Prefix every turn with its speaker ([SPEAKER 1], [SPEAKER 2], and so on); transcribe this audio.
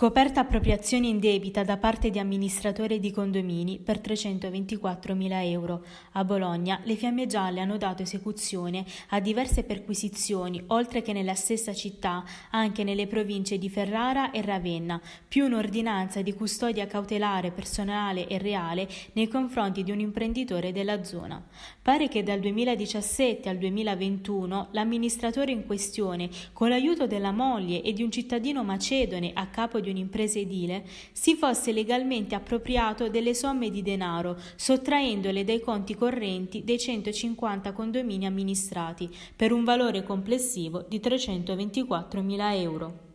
[SPEAKER 1] Scoperta appropriazione indebita da parte di amministratore di condomini per 324 mila euro. A Bologna le Fiamme Gialle hanno dato esecuzione a diverse perquisizioni, oltre che nella stessa città, anche nelle province di Ferrara e Ravenna, più un'ordinanza di custodia cautelare personale e reale nei confronti di un imprenditore della zona. Pare che dal 2017 al 2021 l'amministratore in questione, con l'aiuto della moglie e di un cittadino macedone a capo capo di un'impresa edile, si fosse legalmente appropriato delle somme di denaro, sottraendole dai conti correnti dei 150 condomini amministrati, per un valore complessivo di 324 mila euro.